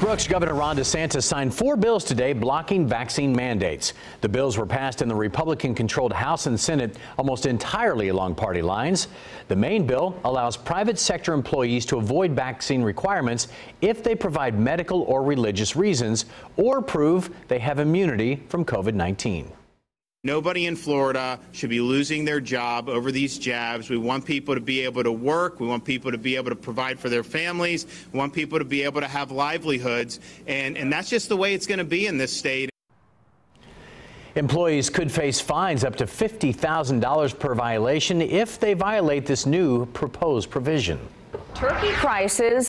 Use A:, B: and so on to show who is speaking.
A: Brooks, Governor Ron DeSantis signed four bills today blocking vaccine mandates. The bills were passed in the Republican controlled House and Senate almost entirely along party lines. The main bill allows private sector employees to avoid vaccine requirements if they provide medical or religious reasons or prove they have immunity from COVID 19.
B: Nobody in Florida should be losing their job over these jabs. We want people to be able to work. We want people to be able to provide for their families. We want people to be able to have livelihoods. And, and that's just the way it's going to be in this state.
A: Employees could face fines up to $50,000 per violation if they violate this new proposed provision.
C: Turkey prices